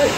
Ei,